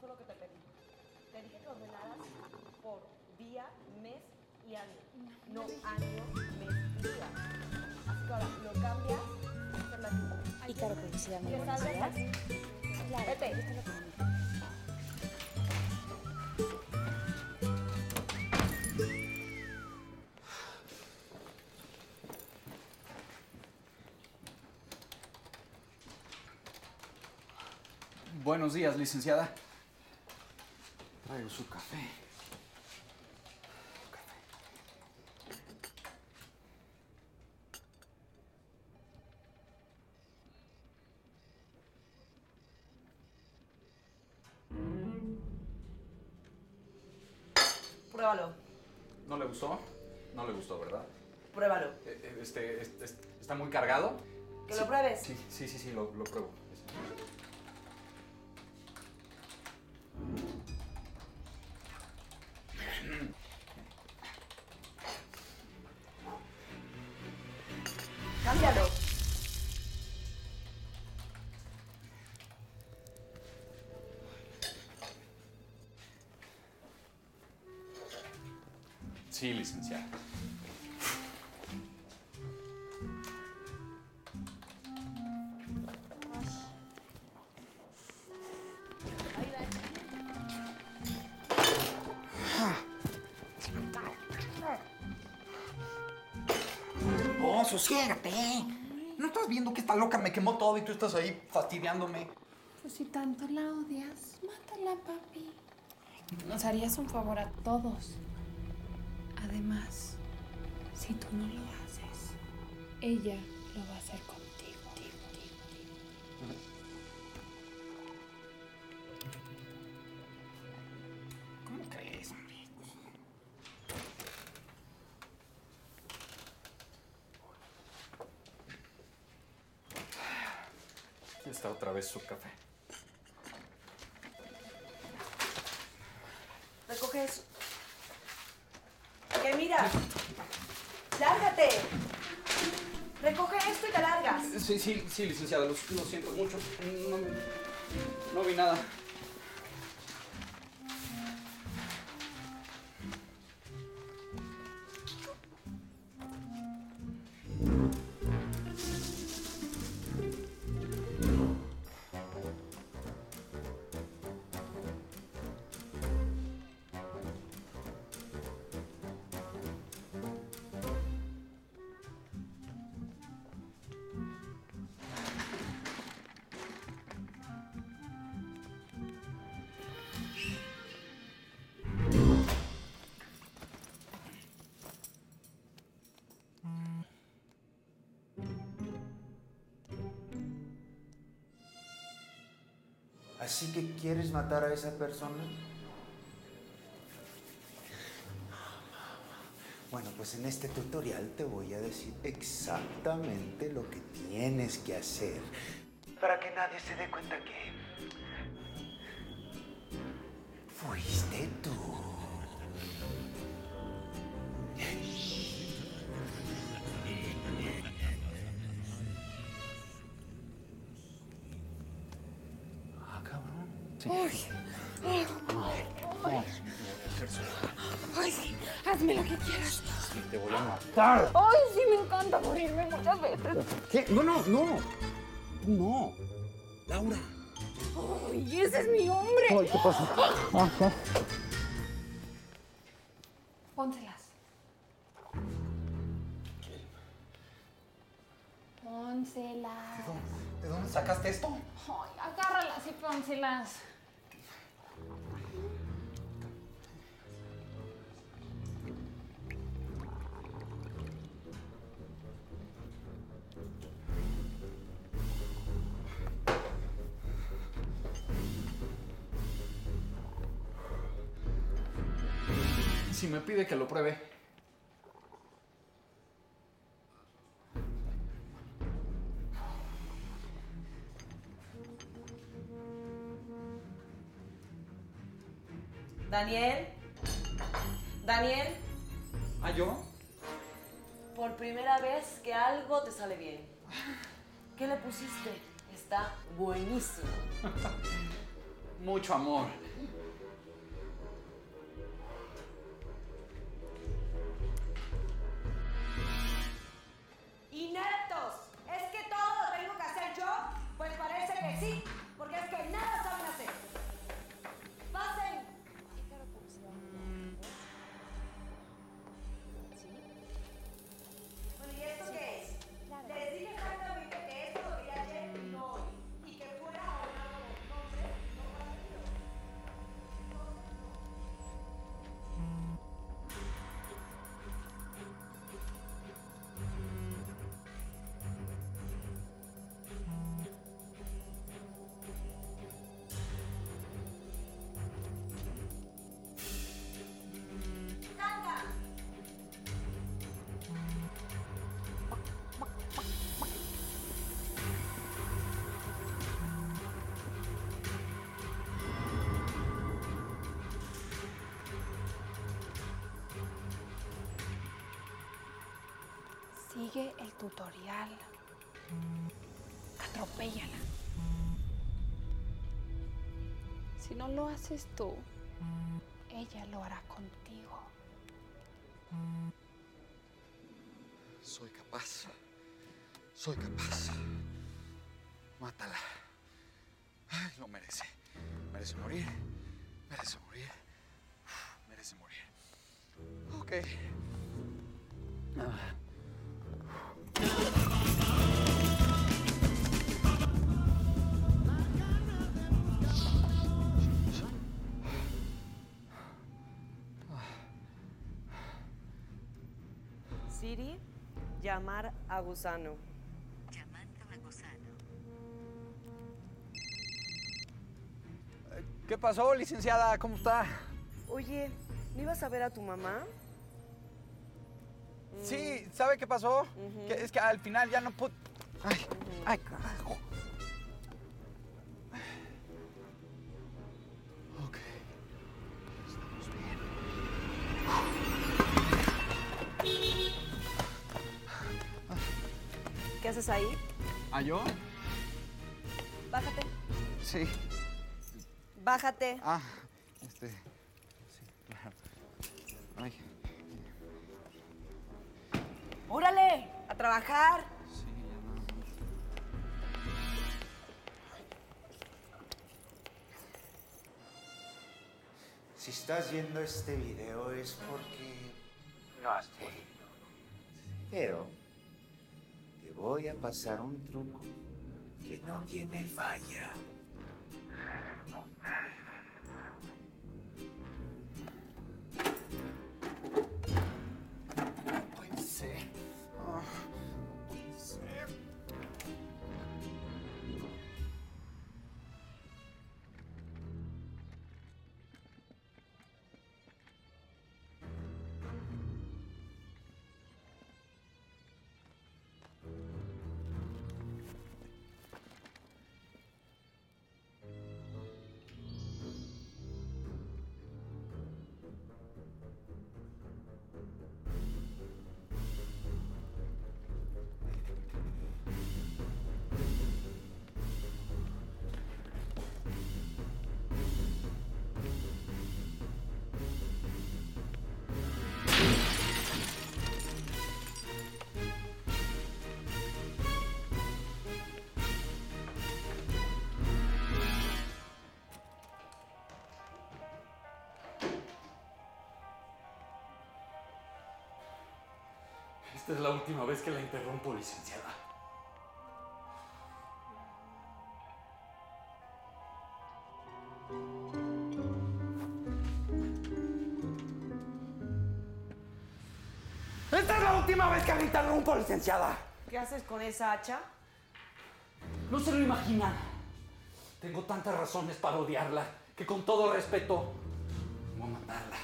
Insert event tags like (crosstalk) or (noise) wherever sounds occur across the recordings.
fue lo que te pedí. Te dije que ordenaras por día, mes y año. No año, mes y día. Así que ahora lo cambias por la Y claro que sí, buenos salgas días. así. Claro, Vete. lo. Buenos días, licenciada. Traigo su café. Pruébalo, ¿No le gustó? No le gustó, ¿verdad? pruébalo. Eh, eh, Este, este- este- ¿Está muy cargado? Que Sí, lo pruebes. Sí, sí, sí, sí, lo, lo pruebo. Sí, licenciada. Oh, sosiégate. ¿No estás viendo que esta loca me quemó todo y tú estás ahí fastidiándome? Pues si tanto la odias, mátala, papi. Nos harías un favor a todos. Además, si tú no lo haces, ella lo va a hacer contigo. ¿Cómo crees, hombre? Aquí está otra vez su café. Recoge eso. Mira. Lárgate. Recoge esto y te largas. Sí, sí, sí, licenciada, lo, siento mucho. No vi nada. ¿Así que quieres matar a esa persona? Bueno, pues en este tutorial te voy a decir exactamente lo que tienes que hacer para que nadie se dé cuenta que fuiste tú. Ay, ay, sí, hazme lo que quieras. Te voy a matar. Ay, sí, me encanta morirme muchas veces. ¿Qué? No, no, no. No. Laura. Ay, ese es mi hombre. Ay, ¿qué pasa? Pónselas. Pónselas. ¿De dónde sacaste esto? Ay, agárralas pónselas. Si me pide que lo pruebe. Daniel. Daniel, ¿Ah, yo? por primera vez que algo te sale bien. ¿Qué le pusiste? Está buenísimo. (laughs) mucho amor. Sigue el tutorial. Atropéllala. Si no lo haces tú, ella lo hará contigo. Soy capaz. Soy capaz. Mátala. Ay, lo merece. Merece morir. Merece morir. Merece morir. Ok. Ah. Llamar a Gusano. ¿Qué pasó, licenciada? ¿Cómo está? Oye, ¿no ibas a ver a tu mamá? Sí, ¿sabe qué pasó? Que es que al final ya no pude. Ay, ay, carajo. Haces ahí? ¿Ah, yo? Bájate. Sí. Bájate. Ah, este. Sí, claro. Ay, ¡Órale! ¡A trabajar! sí, ya no. Si estás viendo este video es porque no has podido. Pero voy a pasar un truco que no tiene falla. Esta es la última vez que la interrumpo, licenciada. ¡Esta es la última vez que la interrumpo, licenciada! ¿Qué haces con esa hacha? No se lo imaginan. Tengo tantas razones para odiarla que con todo respeto voy a matarla.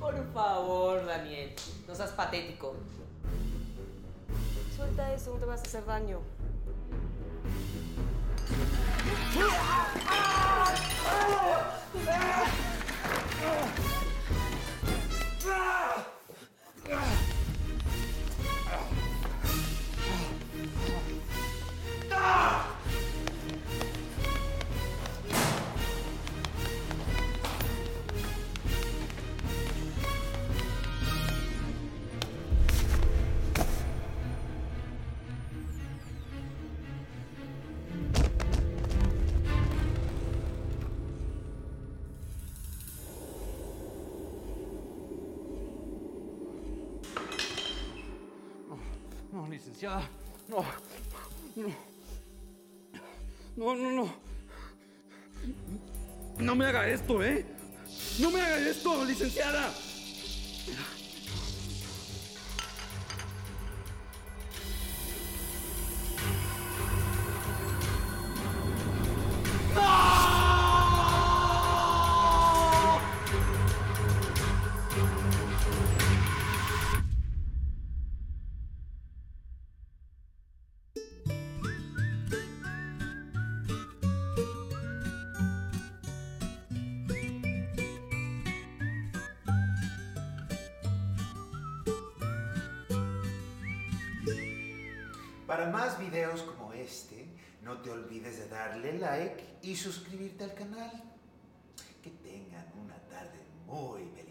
Por favor, Daniel. No seas patético. Suelta eso, no te vas a hacer daño. Licenciada. No. No. No, no, no. No me haga esto, ¿eh? No me haga esto, licenciada. Para más videos como este, no te olvides de darle like y suscribirte al canal. Que tengan una tarde muy bella.